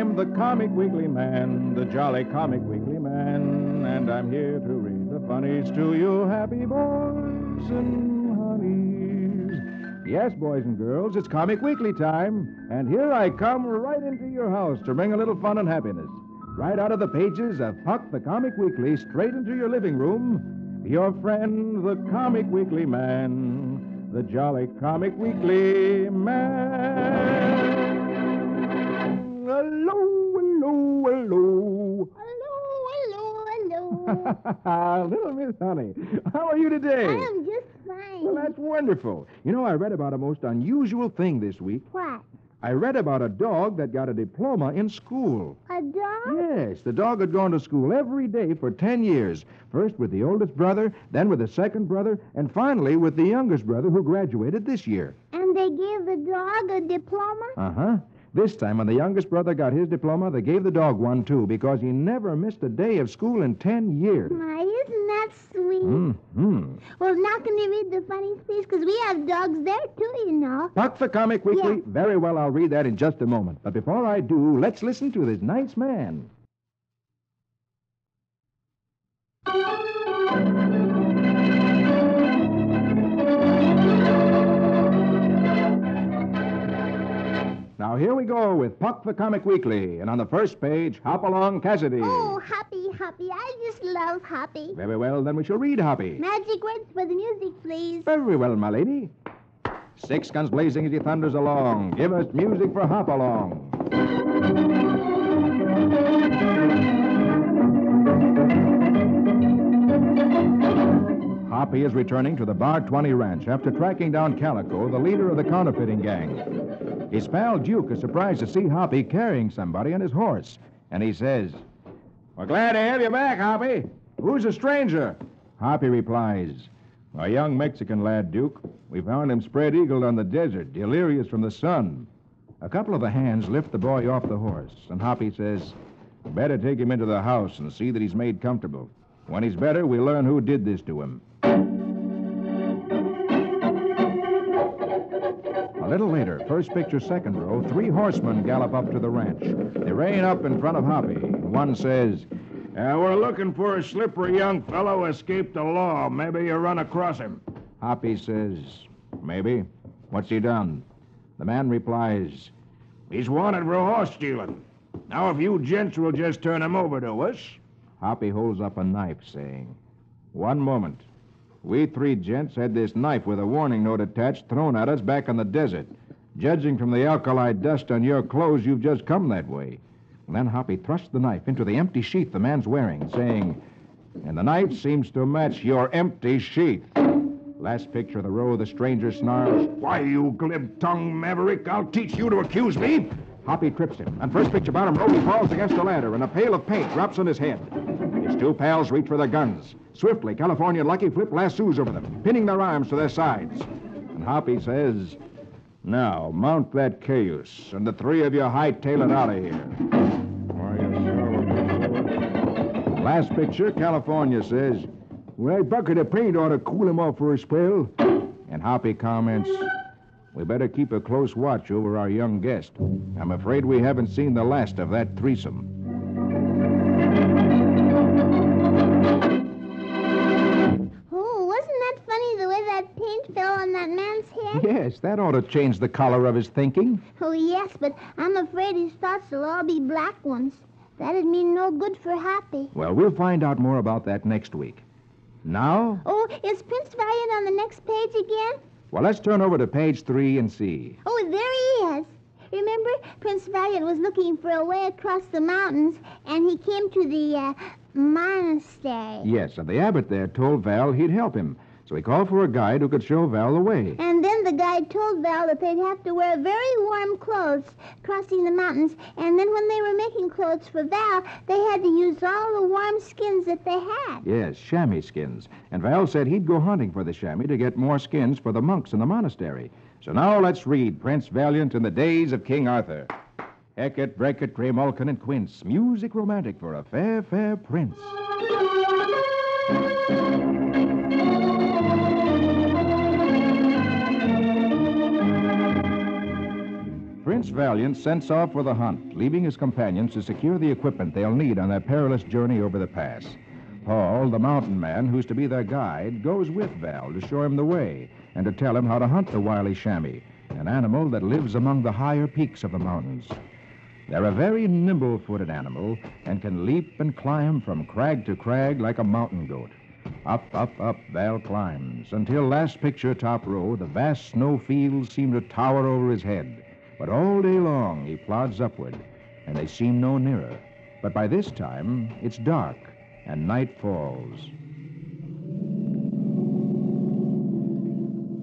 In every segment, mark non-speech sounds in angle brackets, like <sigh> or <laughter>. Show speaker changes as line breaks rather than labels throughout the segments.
I'm the Comic Weekly Man, the jolly Comic Weekly Man, and I'm here to read the funnies to you, happy boys and honeys. Yes, boys and girls, it's Comic Weekly time, and here I come right into your house to bring a little fun and happiness. Right out of the pages of Puck the Comic Weekly, straight into your living room, your friend, the Comic Weekly Man, the jolly Comic Weekly Man. Hello, hello, hello.
Hello, hello, hello. <laughs>
Little Miss Honey, how are you today?
I am just fine.
Well, that's wonderful. You know, I read about a most unusual thing this week.
What?
I read about a dog that got a diploma in school.
A dog?
Yes, the dog had gone to school every day for 10 years. First with the oldest brother, then with the second brother, and finally with the youngest brother who graduated this year.
And they gave the dog a diploma?
Uh huh. This time, when the youngest brother got his diploma, they gave the dog one, too, because he never missed a day of school in 10 years.
My, isn't that sweet?
Mm-hmm.
Well, now can you read the funny please? Because we have dogs there, too, you know.
Puck the Comic Weekly?
Yes.
Very well, I'll read that in just a moment. But before I do, let's listen to this nice man. Now, here we go with Puck the Comic Weekly. And on the first page, Hopalong Cassidy.
Oh, Hoppy, Hoppy. I just love Hoppy.
Very well, then we shall read Hoppy.
Magic words for the music, please.
Very well, my lady. Six guns blazing as he thunders along. Give us music for Hopalong. Hoppy is returning to the Bar 20 ranch after tracking down Calico, the leader of the counterfeiting gang. His pal Duke is surprised to see Hoppy carrying somebody on his horse, and he says, We're glad to have you back, Hoppy. Who's a stranger? Hoppy replies, A young Mexican lad, Duke. We found him spread eagled on the desert, delirious from the sun. A couple of the hands lift the boy off the horse, and Hoppy says, Better take him into the house and see that he's made comfortable. When he's better, we'll learn who did this to him. Little later, first picture, second row, three horsemen gallop up to the ranch. They rein up in front of Hoppy. One says,
Uh, we're looking for a slippery young fellow escaped the law. Maybe you run across him.
Hoppy says, Maybe. What's he done? The man replies,
He's wanted for horse stealing. Now, if you gents will just turn him over to us.
Hoppy holds up a knife, saying, One moment. We three gents had this knife with a warning note attached thrown at us back in the desert. Judging from the alkali dust on your clothes, you've just come that way. And then Hoppy thrust the knife into the empty sheath the man's wearing, saying, And the knife seems to match your empty sheath. Last picture of the row, the stranger snarls,
Why, you glib-tongued maverick, I'll teach you to accuse me.
Hoppy trips him, and first picture bottom row, he falls against a ladder, and a pail of paint drops on his head. His two pals reach for their guns. Swiftly, California Lucky flip lassos over them, pinning their arms to their sides. And Hoppy says, Now, mount that cayuse, and the three of you hightail it out of here.
Why, yes, sir.
Last picture, California says, Well, a bucket of paint ought to cool him off for a spell. And Hoppy comments, We better keep a close watch over our young guest. I'm afraid we haven't seen the last of that threesome. Yes, that ought to change the color of his thinking.
Oh, yes, but I'm afraid his thoughts will all be black ones. That'd mean no good for Hoppy.
Well, we'll find out more about that next week. Now,
Oh, is Prince Valiant on the next page again?
well, let's turn over to page three and see.
Oh, there he is. Remember, Prince Valiant was looking for a way across the mountains, and he came to the uh, monastery.
Yes, and the abbot there told Val he'd help him. So he called for a guide who could show Val the way.
And then the guide told Val that they'd have to wear very warm clothes crossing the mountains. And then when they were making clothes for Val, they had to use all the warm skins that they had.
Yes, chamois skins. And Val said he'd go hunting for the chamois to get more skins for the monks in the monastery. So now let's read Prince Valiant in the days of King Arthur. Hecate, Brecket, Graymalkin, and Quince. Music romantic for a fair, fair prince. Prince Valiant sets off for the hunt, leaving his companions to secure the equipment they'll need on their perilous journey over the pass. Paul, the mountain man who's to be their guide, goes with Val to show him the way and to tell him how to hunt the wily chamois, an animal that lives among the higher peaks of the mountains. They're a very nimble footed animal and can leap and climb from crag to crag like a mountain goat. Up, up, up, Val climbs until last picture, top row, the vast snow fields seem to tower over his head. But all day long he plods upward, and they seem no nearer. But by this time, it's dark and night falls.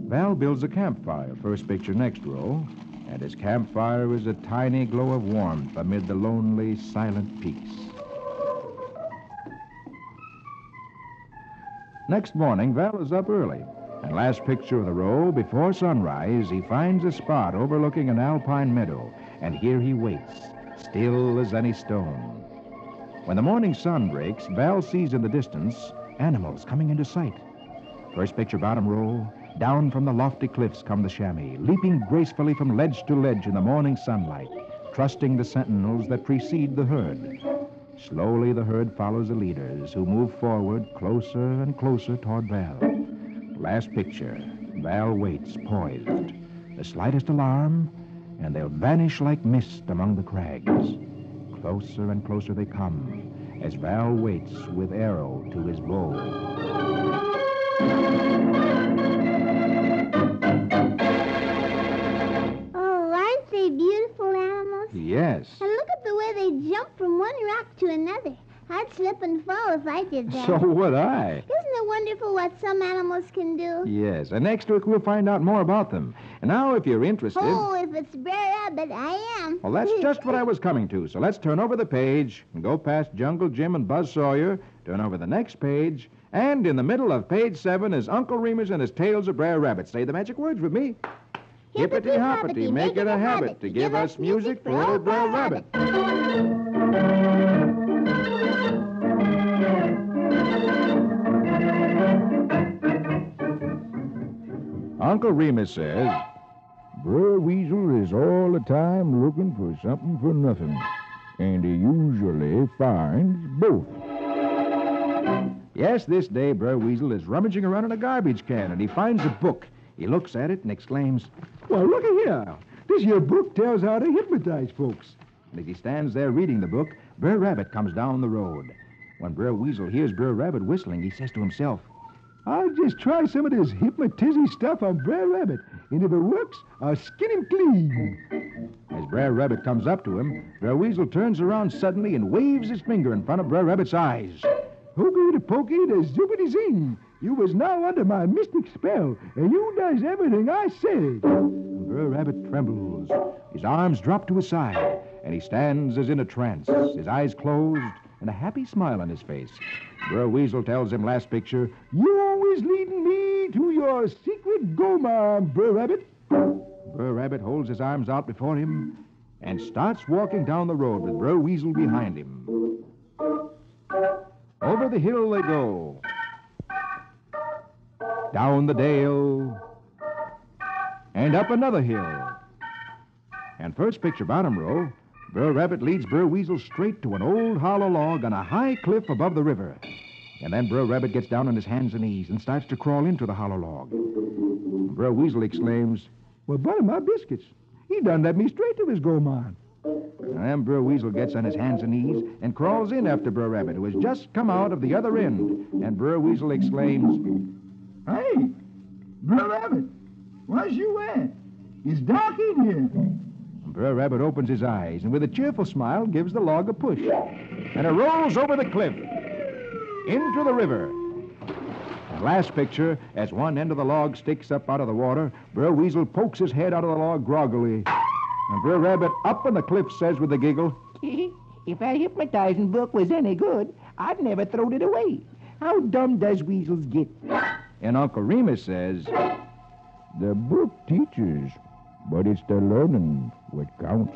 Val builds a campfire, first picture next row, and his campfire is a tiny glow of warmth amid the lonely, silent peaks. Next morning, Val is up early, and last picture of the row, before sunrise, he finds a spot overlooking an alpine meadow, and here he waits, still as any stone. When the morning sun breaks, Val sees in the distance animals coming into sight. First picture, bottom row, down from the lofty cliffs come the chamois, leaping gracefully from ledge to ledge in the morning sunlight, trusting the sentinels that precede the herd. Slowly, the herd follows the leaders, who move forward closer and closer toward Val. Last picture, Val waits, poised. The slightest alarm, and they'll vanish like mist among the crags. Closer and closer they come, as Val waits with arrow to his bow.
Oh, aren't they beautiful animals?
Yes.
And look at the way they jump from one rock to another. I'd slip and fall if I did that.
So would I.
Isn't wonderful what some animals can do?
Yes, and next week we'll find out more about them. And now, if you're interested.
Oh, if it's Brer Rabbit, I am.
Well, that's <laughs> just what I was coming to. So let's turn over the page and go past Jungle Jim and Buzz Sawyer, turn over the next page, and in the middle of page seven is Uncle Remus and his tales of Brer Rabbit. Say the magic words with me. Hippity hoppity, make it a habit to give us music for old Brer Rabbit. Uncle Remus says,
Brer Weasel is all the time looking for something for nothing, and he usually finds both.
Yes, this day Brer Weasel is rummaging around in a garbage can and he finds a book. He looks at it and exclaims,
Well, looky here. This here book tells how to hypnotize folks.
and as he stands there reading the book, Brer Rabbit comes down the road. When Brer Weasel hears Brer Rabbit whistling, he says to himself,
I'll just try some of this hypnotizzy stuff on Brer Rabbit, and if it works, I'll skin him clean.
As Brer Rabbit comes up to him, Brer Weasel turns around suddenly and waves his finger in front of Brer Rabbit's eyes.
Hooky the pokey the zoopity zing. You was now under my mystic spell, and you does everything I.
And Brer Rabbit trembles. His arms drop to his side, and he stands as in a trance, his eyes closed and a happy smile on his face. Brer Weasel tells him last picture,
You always leading me to your secret goma, Brer Rabbit.
Brer Rabbit holds his arms out before him and starts walking down the road with Brer Weasel behind him. Over the hill they go. Down the dale. And up another hill. And first picture, bottom row, Brer Rabbit leads Brer Weasel straight to an old hollow log on a high cliff above the river. And then Brer Rabbit gets down on his hands and knees and starts to crawl into the hollow log. Brer Weasel exclaims,
Well, butter my biscuits. He done led me straight to his gourmand.
And then Brer Weasel gets on his hands and knees and crawls in after Brer Rabbit, who has just come out of the other end. And Brer Weasel exclaims,
Hey, Brer Rabbit, where's you at? It's dark in here.
Brer Rabbit opens his eyes and with a cheerful smile gives the log a push. And it rolls over the cliff into the river. And last picture, as one end of the log sticks up out of the water, Brer Weasel pokes his head out of the log groggily. And Brer Rabbit up on the cliff says with a giggle, <laughs>
if that hypnotizing book was any good, I'd never thrown it away. How dumb does weasels get?
and Uncle Remus says,
The book teaches, but it's the learning what counts.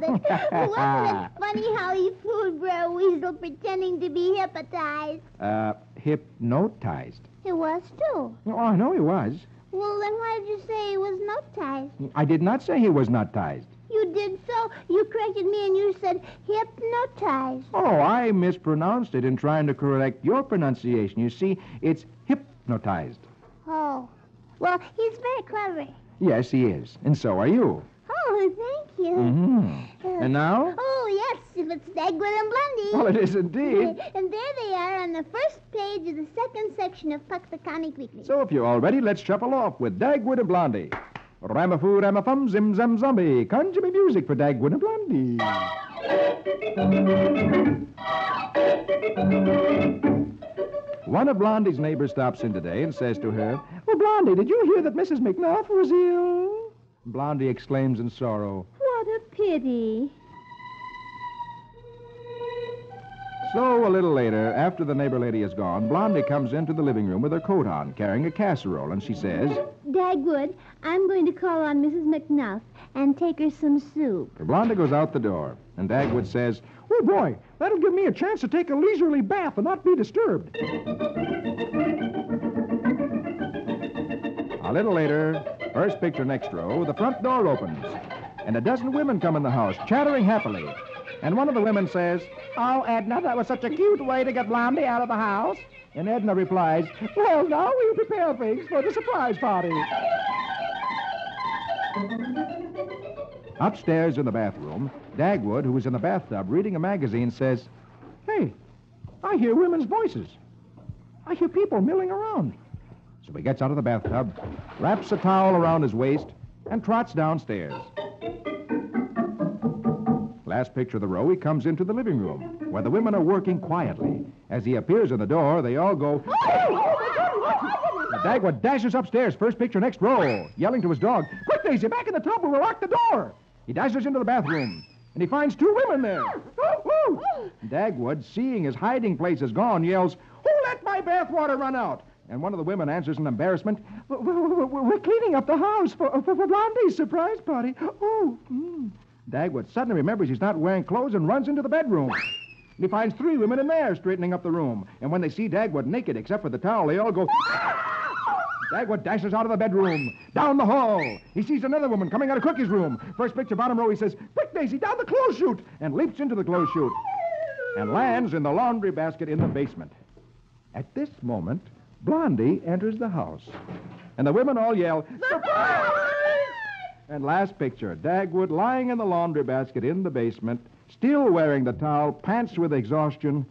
<laughs>
Wasn't it funny how he fooled Brer Weasel pretending to be hypnotized?
uh,
hypnotized.
He was, too.
Oh, I know he was.
Well, then why did you say he was nose-tized?
I did not say he was not tized.
You did so. You corrected me and you said hypnotized.
Oh, I mispronounced it in trying to correct your pronunciation. You see, it's hypnotized.
Oh. Well, he's very clever.
Yes, he is. And so are you.
Oh, thank you.
Mm-hmm.
Uh,
And now?
Oh, yes, if it's Dagwood and Blondie.
Well, it is indeed. <laughs>
And there they are on the first page of the second section of Puck the Comic Weekly.
So if you're all ready, let's shuffle off with Dagwood and Blondie. Ramafoo, ramafum, zim, zam, zombie. Conjure me music for Dagwood and Blondie. One of Blondie's neighbors stops in today and says to her,
Oh, Blondie, did you hear that Mrs. McNuff was ill?
Blondie exclaims in sorrow,
What a pity.
So, a little later, after the neighbor lady is gone, Blondie comes into the living room with her coat on, carrying a casserole, and she says,
Dagwood, I'm going to call on Mrs. McNuff and take her some soup.
Blondie goes out the door, and Dagwood says,
Oh, boy, that'll give me a chance to take a leisurely bath and not be disturbed.
A little later, first picture next row, the front door opens, and a dozen women come in the house, chattering happily. And one of the women says,
Oh, Edna, that was such a cute way to get Blondie out of the house. And Edna replies, Well, now we'll prepare things for the surprise party.
Upstairs in the bathroom, Dagwood, who is in the bathtub reading a magazine, says,
Hey, I hear women's voices. I hear people milling around.
So he gets out of the bathtub, wraps a towel around his waist, and trots downstairs. Last picture of the row, he comes into the living room, where the women are working quietly. As he appears in the door, they all go, Dagwood dashes upstairs, first picture next row, yelling to his dog, Quick, Daisy, back in the tub or we'll lock the door. He dashes into the bathroom, and he finds two women there. Dagwood, seeing his hiding place is gone, yells, Who let my bathwater run out? And one of the women answers in embarrassment,
We're cleaning up the house for, for, Blondie's surprise party. Oh, mm.
Dagwood suddenly remembers he's not wearing clothes and runs into the bedroom. He finds three women in there straightening up the room. And when they see Dagwood naked except for the towel, they all go. <laughs> Dagwood dashes out of the bedroom, down the hall. He sees another woman coming out of Cookie's room. First picture, bottom row, he says, Quick, Daisy, down the clothes chute, and leaps into the clothes chute and lands in the laundry basket in the basement. At this moment, Blondie enters the house. And the women all yell, Surprise! And last picture, Dagwood lying in the laundry basket in the basement, still wearing the towel, pants with exhaustion.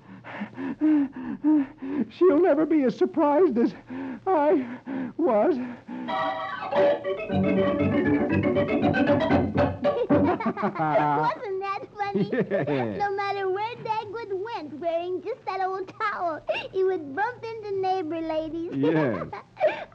She'll never be as surprised as I was. <laughs>
Wasn't that funny? <laughs>
Yeah.
No matter where Dagwood wearing just that old <laughs> towel, he would bump into neighbor ladies. <laughs>
Yes.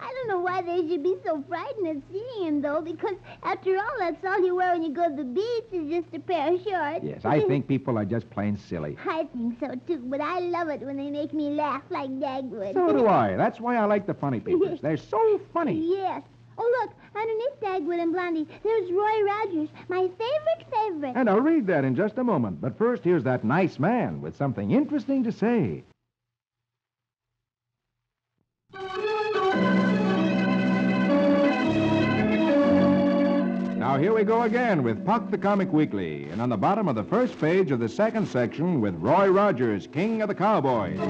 I don't know why they should be so frightened at seeing him, though, because after all, that's all you wear when you go to the beach is just a pair of shorts.
Yes, I think people are just plain silly. <laughs>
I think so, too, but I love it when they make me laugh like Dagwood.
So do I. That's why I like the funny papers. They're so funny.
Yes. Oh, look, underneath Dagwood and Blondie, there's Roy Rogers, my favorite favorite.
And I'll read that in just a moment. But first, here's that nice man with something interesting to say. Now, here we go again with Puck the Comic Weekly. And on the bottom of the first page of the second section with Roy Rogers, King of the Cowboys.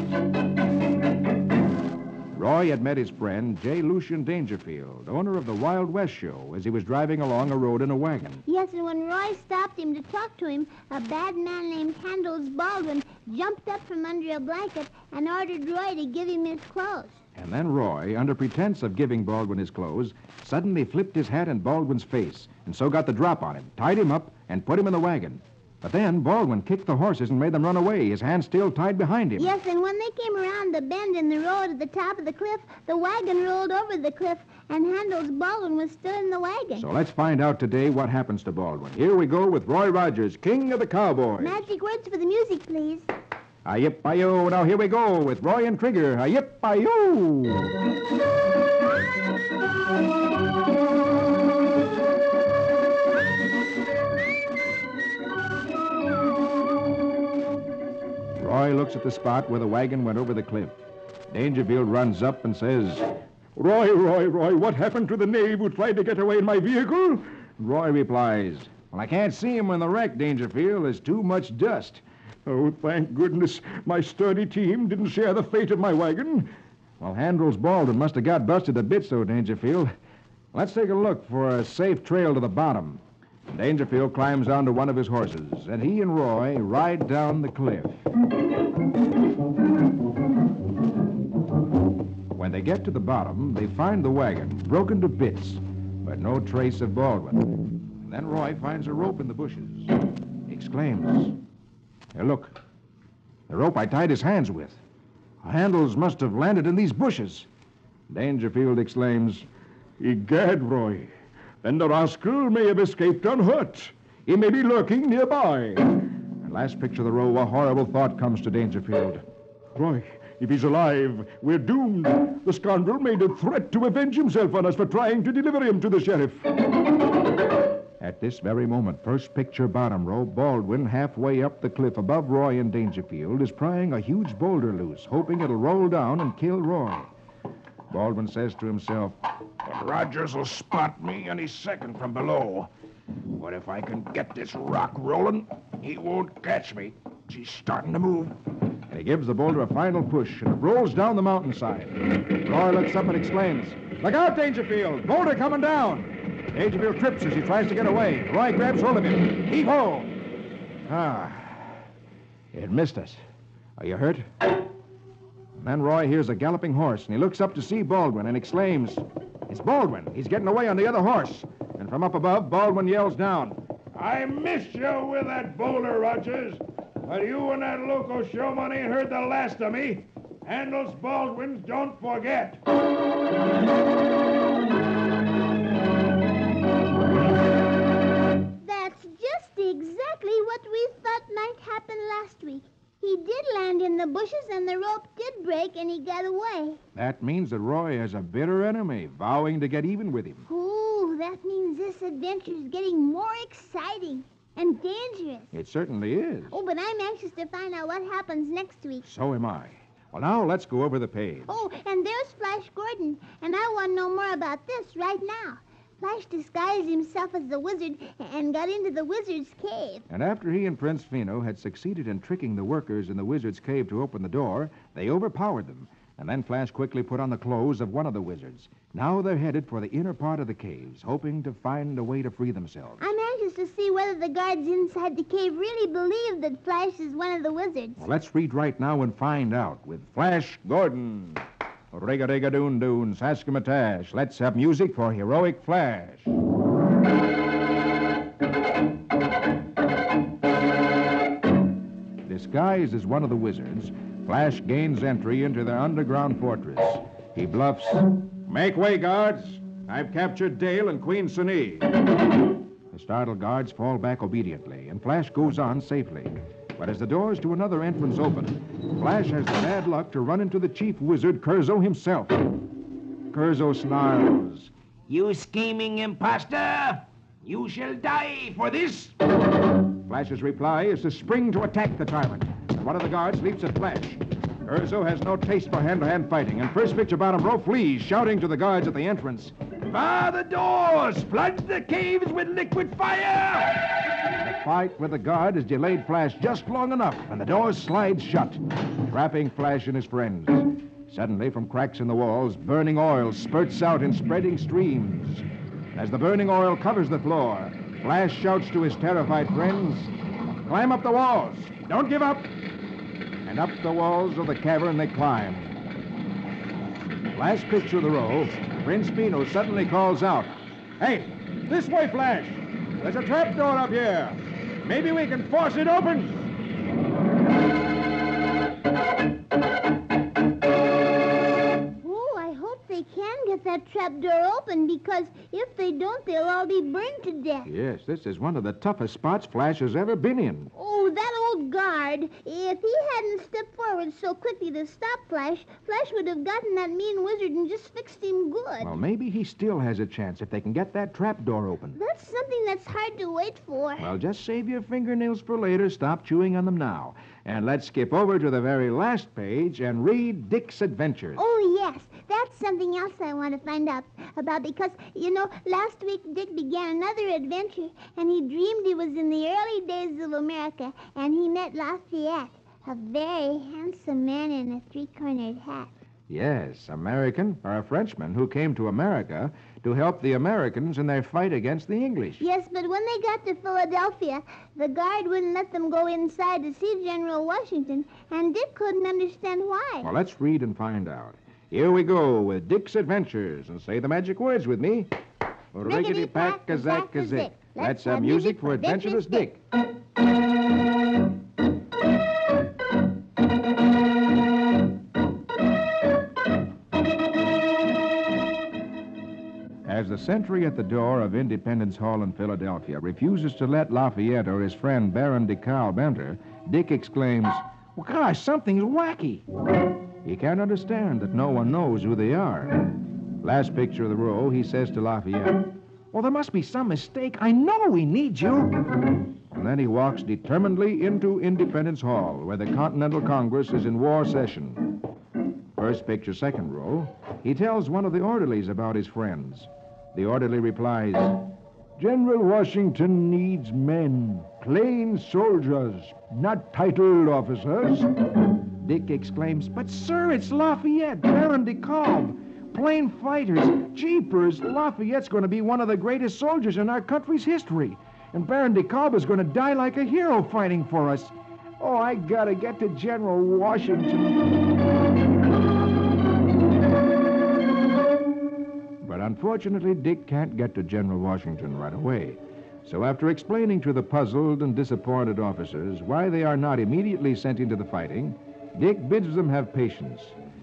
Roy had met his friend, J. Lucian Dangerfield, owner of the Wild West Show, as he was driving along a road in a wagon.
Yes, and when Roy stopped him to talk to him, a bad man named Handles Baldwin jumped up from under a blanket and ordered Roy to give him his clothes.
And then Roy, under pretense of giving Baldwin his clothes, suddenly flipped his hat in Baldwin's face, and so got the drop on him, tied him up, and put him in the wagon. But then Baldwin kicked the horses and made them run away, his hands still tied behind him.
Yes, and when they came around the bend in the road at the top of the cliff, the wagon rolled over the cliff, and Handles Baldwin was still in the wagon.
So let's find out today what happens to Baldwin. Here we go with Roy Rogers, King of the Cowboys.
Magic words for the music, please.
Hi-yip-hi-yo. Now here we go with Roy and Trigger. Hi-yip-hi-yo. Roy looks at the spot where the wagon went over the cliff. Dangerfield runs up and says,
Roy, Roy, Roy, what happened to the knave who tried to get away in my vehicle?
Roy replies, Well, I can't see him in the wreck, Dangerfield. There's too much dust.
Oh, thank goodness my sturdy team didn't share the fate of my wagon.
Well, Handles Baldwin must have got busted a bit, so Dangerfield. Let's take a look for a safe trail to the bottom. Dangerfield climbs onto one of his horses, and he and Roy ride down the cliff. When they get to the bottom, they find the wagon broken to bits, but no trace of Baldwin. Then Roy finds a rope in the bushes. He exclaims, Hey, look. The rope I tied his hands with. The Handles must have landed in these bushes. Dangerfield exclaims,
Egad, Roy. Then the rascal may have escaped unhurt. He may be lurking nearby.
And last picture of the row, a horrible thought comes to Dangerfield.
Roy, if he's alive, we're doomed. The scoundrel made a threat to avenge himself on us for trying to deliver him to the sheriff.
At this very moment, first picture bottom row, Baldwin, halfway up the cliff above Roy and Dangerfield, is prying a huge boulder loose, hoping it'll roll down and kill Roy. Baldwin says to himself,
And Rogers will spot me any second from below. But if I can get this rock rolling, he won't catch me. She's starting to move.
and he gives the boulder a final push, and it rolls down the mountainside. Roy looks up and exclaims, Look out, Dangerfield! Boulder coming down! Dangerfield trips as he tries to get away. Roy grabs hold of him. Heave ho! Ah, it missed us. Are you hurt? And then Roy hears a galloping horse, and he looks up to see Baldwin and exclaims, It's Baldwin. He's getting away on the other horse. And from up above, Baldwin yells down,
I missed you with that boulder, Rogers. But you and that loco showman ain't heard the last of me. Handles Baldwin's don't forget.
That's just exactly what we thought might happen last week. He did land in the bushes and the rope did break and he got away.
That means that Roy has a bitter enemy, vowing to get even with him.
Ooh, that means this adventure is getting more exciting and dangerous.
It certainly is.
Oh, but I'm anxious to find out what happens next week.
So am I. Well, now let's go over the page.
Oh, and there's Flash Gordon, and I want to know more about this right now. Flash disguised himself as the wizard and got into the wizard's cave.
And after he and Prince Fino had succeeded in tricking the workers in the wizard's cave to open the door, they overpowered them. And then Flash quickly put on the clothes of one of the wizards. Now they're headed for the inner part of the caves, hoping to find a way to free themselves.
I'm anxious to see whether the guards inside the cave really believe that Flash is one of the wizards.
Well, let's read right now and find out with Flash Gordon. Riga riga doon doon, Saskimatash. Let's have music for Heroic Flash. Disguised as one of the wizards, Flash gains entry into their underground fortress. He bluffs, Make way, guards. I've captured Dale and Queen Sunee. The startled guards fall back obediently, and Flash goes on safely. But as the doors to another entrance open, Flash has the bad luck to run into the chief wizard, Curzo himself. Curzo snarls.
You scheming impostor! You shall die for this!
Flash's reply is to spring to attack the tyrant, and one of the guards leaps at Flash. Curzo has no taste for hand-to-hand fighting, and first picture bottom row flees, shouting to the guards at the entrance.
Bar the doors! Flood the caves with liquid fire!
Fight with the guard has delayed Flash just long enough, and the door slides shut, trapping Flash and his friends. Suddenly, from cracks in the walls, burning oil spurts out in spreading streams. As the burning oil covers the floor, Flash shouts to his terrified friends, Climb up the walls! Don't give up! And up the walls of the cavern they climb. Last picture of the row, Prince Pino suddenly calls out, Hey, this way, Flash! There's a trap door up here! Maybe we can force it open!
Get that trap door open because if they don't, they'll all be burned to death.
Yes, this is one of the toughest spots Flash has ever been in.
Oh, that old guard. If he hadn't stepped forward so quickly to stop Flash, Flash would have gotten that mean wizard and just fixed him good.
Well, maybe he still has a chance if they can get that trap door open.
That's something that's hard to wait for.
Well, just save your fingernails for later. Stop chewing on them now. And let's skip over to the very last page and read Dick's adventures.
Oh, yes. That's something else I want to find out about because, you know, last week Dick began another adventure and he dreamed he was in the early days of America and he met Lafayette, a very handsome man in a three cornered hat.
Yes, American or a Frenchman who came to America to help the Americans in their fight against the English.
Yes, but when they got to Philadelphia, the guard wouldn't let them go inside to see General Washington, and Dick couldn't understand why.
Well, let's read and find out. Here we go with Dick's adventures, and say the magic words with me. Rickety pack a zack a zick. Music for adventurous Dick. As the sentry at the door of Independence Hall in Philadelphia refuses to let Lafayette or his friend Baron de Kalb enter, Dick exclaims, Well, gosh, something's wacky. He can't understand that no one knows who they are. Last picture of the row, he says to Lafayette, Well, there must be some mistake. I know we need you. And then he walks determinedly into Independence Hall, where the Continental Congress is in war session. First picture, second row, he tells one of the orderlies about his friends. The orderly replies,
General Washington needs men, plain soldiers, not titled officers.
Dick exclaims, But, sir, it's Lafayette, Baron de Kalb. Plain fighters, jeepers. Lafayette's going to be one of the greatest soldiers in our country's history. And Baron de Kalb is going to die like a hero fighting for us. Oh, I gotta get to General Washington. But unfortunately, Dick can't get to General Washington right away. So after explaining to the puzzled and disappointed officers why they are not immediately sent into the fighting, Dick bids them have patience.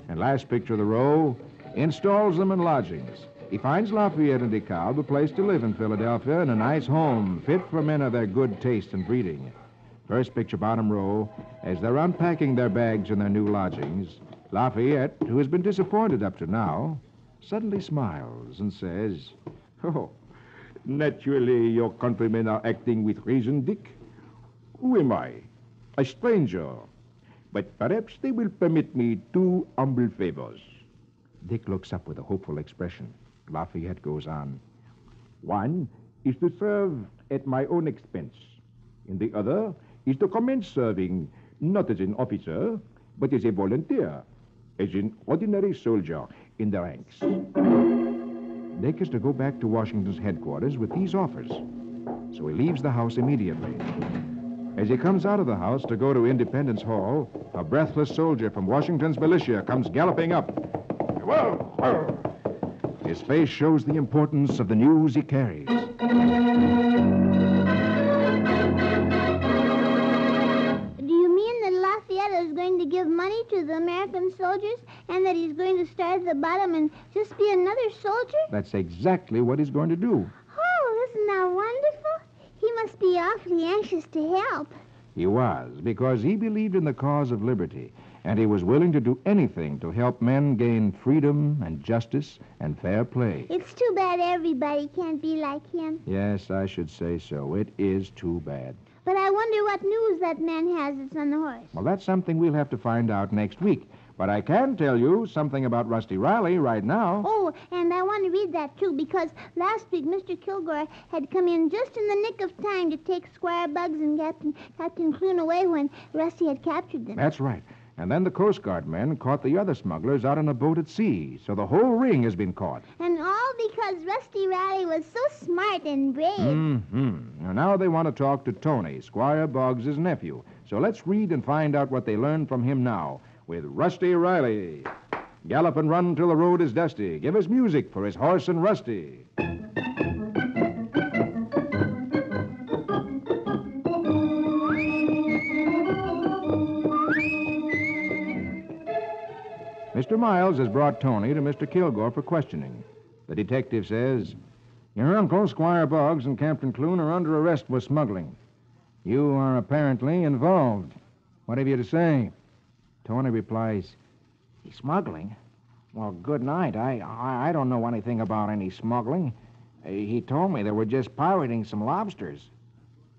And last picture of the row, installs them in lodgings. He finds Lafayette and DeKalb a place to live in Philadelphia and a nice home fit for men of their good taste and breeding. First picture, bottom row, as they're unpacking their bags in their new lodgings, Lafayette, who has been disappointed up to now, suddenly smiles and says,
Oh, naturally your countrymen are acting with reason, Dick. Who am I? A stranger. But perhaps they will permit me two humble favors.
Dick looks up with a hopeful expression. Lafayette goes on.
One is to serve at my own expense, and the other is to commence serving not as an officer, but as a volunteer, as an ordinary soldier in the ranks.
Dick is to go back to Washington's headquarters with these offers. So he leaves the house immediately. As he comes out of the house to go to Independence Hall, a breathless soldier from Washington's militia comes galloping up.
Whoa!
His face shows the importance of the news he carries.
Do you mean that Lafayette is going to give money to the American soldiers and that he's going to start at the bottom and just be another soldier?
That's exactly what he's going to do.
Oh, isn't that wonderful? He must be awfully anxious to help.
He was, because he believed in the cause of liberty, and he was willing to do anything to help men gain freedom and justice and fair play.
It's too bad everybody can't be like him.
Yes, I should say so. It is too bad.
But I wonder what news that man has that's on the horse.
Well, that's something we'll have to find out next week. But I can tell you something about Rusty Riley right now.
Oh, and I want to read that too because last week Mr. Kilgore had come in just in the nick of time to take Squire Boggs and Captain Captain Clune away when Rusty had captured them.
That's right. And then the Coast Guard men caught the other smugglers out on a boat at sea. So the whole ring has been caught.
And all because Rusty Riley was so smart and brave.
Mm-hmm. Now they want to talk to Tony, Squire Boggs' nephew. So let's read and find out what they learned from him now with Rusty Riley. Gallop and run till the road is dusty. Give us music for his horse and Rusty. Mr. Miles has brought Tony to Mr. Kilgore for questioning. The detective says, Your uncle, Squire Boggs, and Captain Clune are under arrest for smuggling. You are apparently involved. What have you to say? Tony replies, He's Smuggling? Well, good night. I, I, I don't know anything about any smuggling. He told me they were just pirating some lobsters.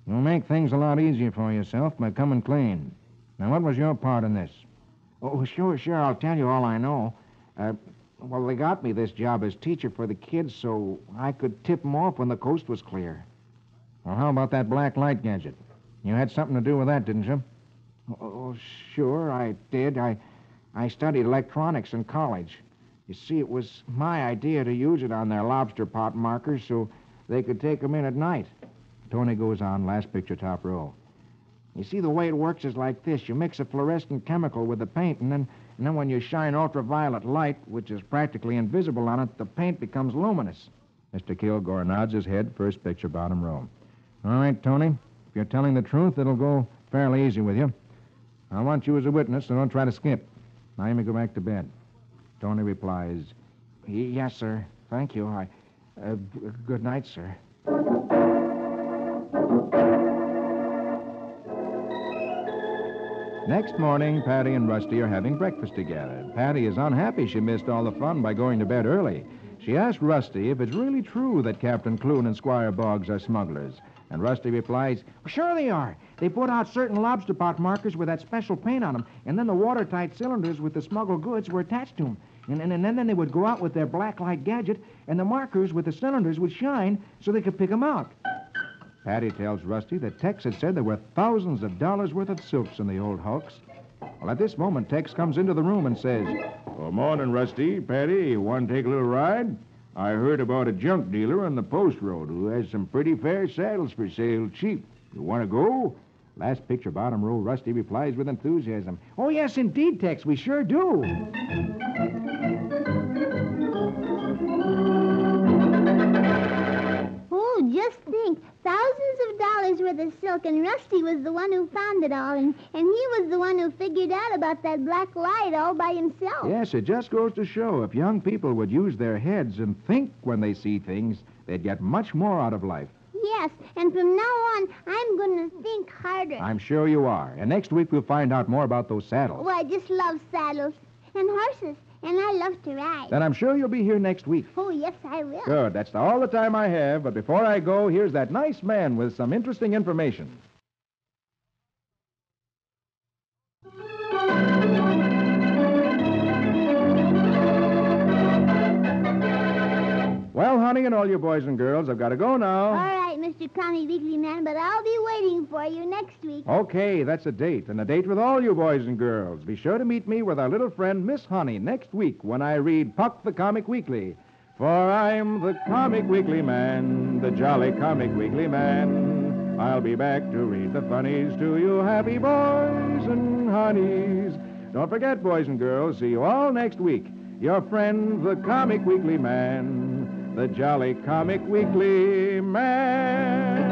You'll make things a lot easier for yourself by coming clean. Now, what was your part in this? Oh, sure, sure. I'll tell you all I know. Uh, well, they got me this job as teacher for the kids so I could tip 'em off when the coast was clear. Well, how about that black light gadget? You had something to do with that, didn't you? Oh, sure, I did. I, I studied electronics in college. You see, it was my idea to use it on their lobster pot markers so they could take 'em in at night. Tony goes on, last picture, top row. You see, the way it works is like this. You mix a fluorescent chemical with the paint, and then, and then when you shine ultraviolet light, which is practically invisible on it, the paint becomes luminous. Mr. Kilgore nods his head, first picture, bottom row. All right, Tony. If you're telling the truth, it'll go fairly easy with you. I want you as a witness, so don't try to skip. Now you may go back to bed. Tony replies, Yes, sir. Thank you. I. Uh, b- good night, sir. Next morning, Patty and Rusty are having breakfast together. Patty is unhappy she missed all the fun by going to bed early. She asked Rusty if it's really true that Captain Clune and Squire Boggs are smugglers. And Rusty replies, Sure they are. They put out certain lobster pot markers with that special paint on them, and then the watertight cylinders with the smuggled goods were attached to them. And, and, and then they would go out with their black light gadget, and the markers with the cylinders would shine so they could pick 'em out. Patty tells Rusty that Tex had said there were thousands of dollars worth of silks in the old hulks. Well, at this moment, Tex comes into the room and says,
Good morning, Rusty. Patty, you want to take a little ride? I heard about a junk dealer on the post road who has some pretty fair saddles for sale cheap. You want to go?
Last picture, bottom row, Rusty replies with enthusiasm. Oh, yes, indeed, Tex, we sure do.
Oh, just think. Thousands of dollars worth of silk, and Rusty was the one who found it all, and, and he was the one who figured out about that black light all by himself.
Yes, it just goes to show if young people would use their heads and think when they see things, they'd get much more out of life.
Yes, and from now on, I'm going to think harder.
I'm sure you are. And next week we'll find out more about those saddles.
Oh, I just love saddles and horses, and I love to ride.
Then I'm sure you'll be here next week.
Oh, yes, I will.
Good. That's all the time I have. But before I go, here's that nice man with some interesting information. Honey, and all you boys and girls, I've got to go now.
All right, Mr. Comic Weekly Man, but I'll be waiting for you next week.
Okay, that's a date, and a date with all you boys and girls. Be sure to meet me with our little friend Miss Honey next week when I read Puck the Comic Weekly. For I'm the Comic Weekly Man, the jolly Comic Weekly Man. I'll be back to read the funnies to you happy boys and honeys. Don't forget, boys and girls, see you all next week. Your friend, the Comic Weekly Man, the jolly Comic Weekly Man.